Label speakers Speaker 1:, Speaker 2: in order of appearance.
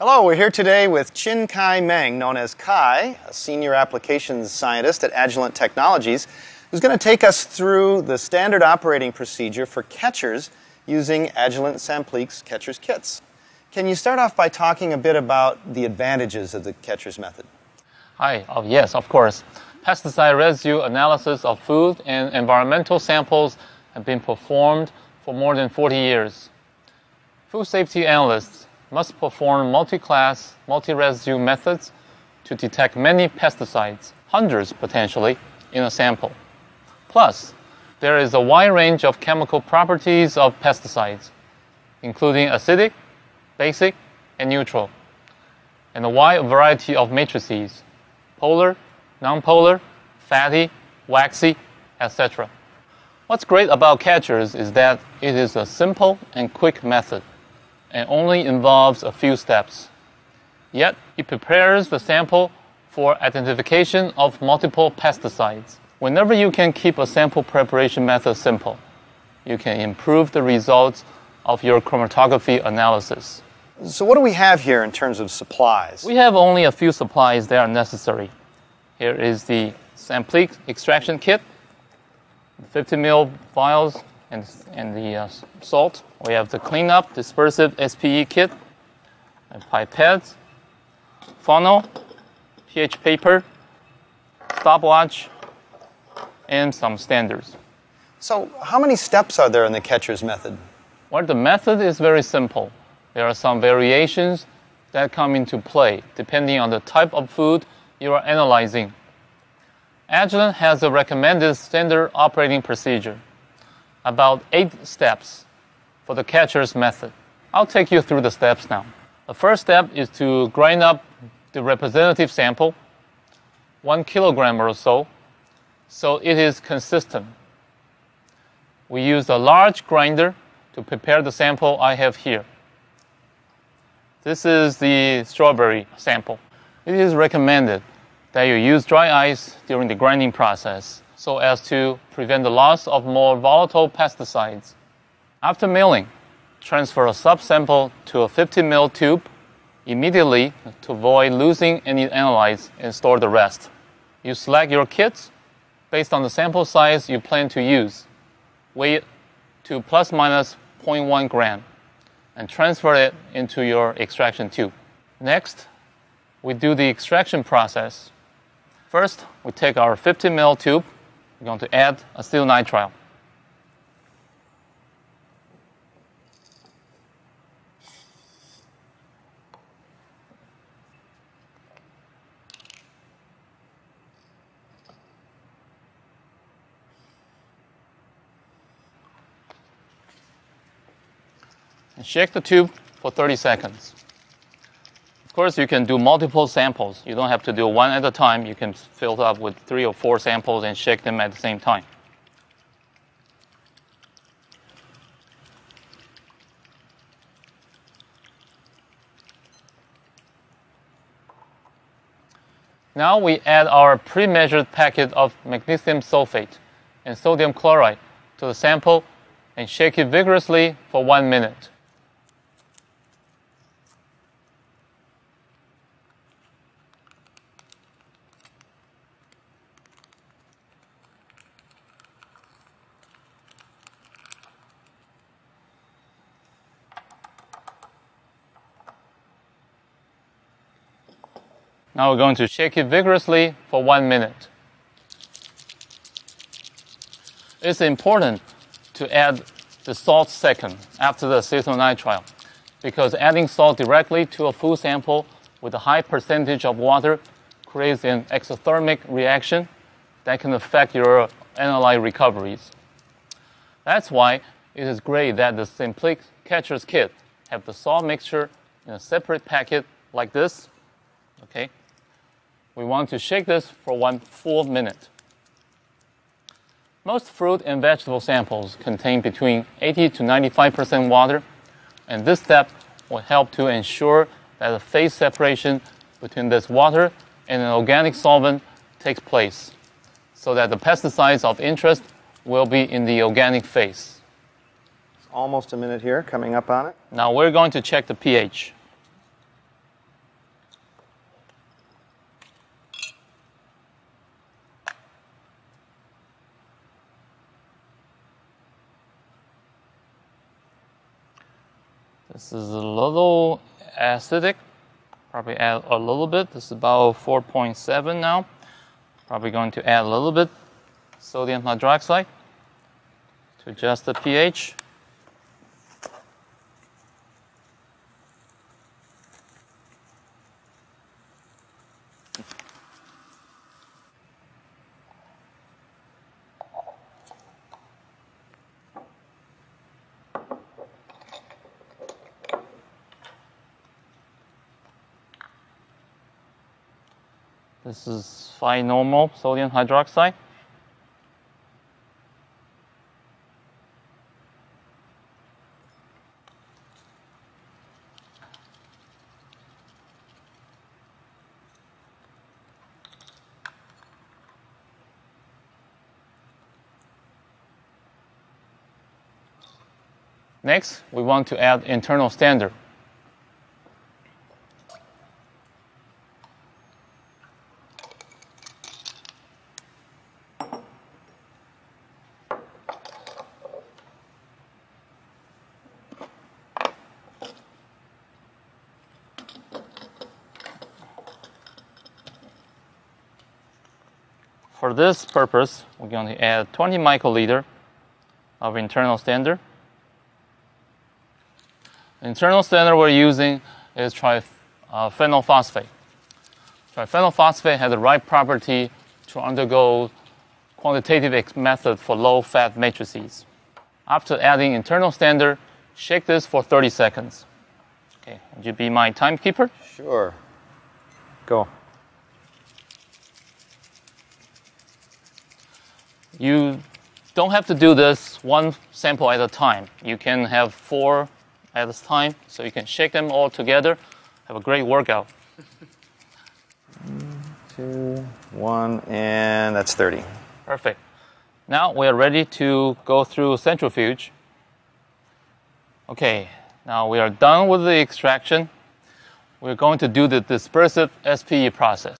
Speaker 1: Hello, we're here today with Chin Kai Meng, known as Kai, a senior applications scientist at Agilent Technologies, who's going to take us through the standard operating procedure for QuEChERS using Agilent SampliQ's QuEChERS kits. Can you start off by talking a bit about the advantages of the QuEChERS method?
Speaker 2: Hi, oh, yes, of course. Pesticide residue analysis of food and environmental samples have been performed for more than 40 years. Food safety analysts must perform multi-class, multi-residue methods to detect many pesticides, hundreds potentially, in a sample. Plus, there is a wide range of chemical properties of pesticides, including acidic, basic, and neutral, and a wide variety of matrices, polar, nonpolar, fatty, waxy, etc. What's great about QuEChERS is that it is a simple and quick method and only involves a few steps. Yet, it prepares the sample for identification of multiple pesticides. Whenever you can keep a sample preparation method simple, you can improve the results of your chromatography analysis.
Speaker 1: So, what do we have here in terms of supplies?
Speaker 2: We have only a few supplies that are necessary. Here is the SampliQ extraction kit, 50 ml vials, and, and the uh, salt. We have the cleanup dispersive SPE kit, and pipettes, funnel, pH paper, stopwatch, and some standards.
Speaker 1: So, how many steps are there in the QuEChERS method?
Speaker 2: Well, the method is very simple. There are some variations that come into play depending on the type of food you are analyzing. Agilent has a recommended standard operating procedure, about eight steps for the QuEChERS method. I'll take you through the steps now. The first step is to grind up the representative sample, one kilogram or so, so it is consistent. We use a large grinder to prepare the sample I have here. This is the strawberry sample. It is recommended that you use dry ice during the grinding process so as to prevent the loss of more volatile pesticides. After milling, transfer a subsample to a 50 ml tube immediately to avoid losing any analytes and store the rest. You select your kits based on the sample size you plan to use. Weigh it to plus minus 0.1 gram and transfer it into your extraction tube. Next, we do the extraction process First, we take our 50 ml tube. We're going to add acetonitrile. And shake the tube for 30 seconds course, you can do multiple samples. You don't have to do one at a time. You can fill up with three or four samples and shake them at the same time. Now we add our pre-measured packet of magnesium sulfate and sodium chloride to the sample and shake it vigorously for one minute. Now we're going to shake it vigorously for one minute. It's important to add the salt second after the acetonitrile because adding salt directly to a food sample with a high percentage of water creates an exothermic reaction that can affect your analyte recoveries. That's why it is great that the SampliQ QuEChERS Kit have the salt mixture in a separate packet like this, okay? We want to shake this for one full minute. Most fruit and vegetable samples contain between 80 to 95% water, and this step will help to ensure that the phase separation between this water and an organic solvent takes place, so that the pesticides of interest will be in the organic phase.
Speaker 1: It's almost a minute here, coming up on it.
Speaker 2: Now we're going to check the pH. This is a little acidic. Probably add a little bit. This is about 4.7 now. Probably going to add a little bit sodium hydroxide to adjust the pH. This is 5 normal sodium hydroxide. Next, we want to add internal standard. For this purpose, we're going to add 20 microliter of internal standard. The internal standard we're using is triphenyl uh, phosphate. Triphenyl phosphate has the right property to undergo quantitative method for low-fat matrices. After adding internal standard, shake this for 30 seconds. Okay, would you be my timekeeper?
Speaker 1: Sure. Go.
Speaker 2: You don't have to do this one sample at a time. You can have four at a time, so you can shake them all together. Have a great workout.
Speaker 1: Two, one, and that's 30.
Speaker 2: Perfect. Now we are ready to go through centrifuge. Okay, now we are done with the extraction. We're going to do the dispersive SPE process.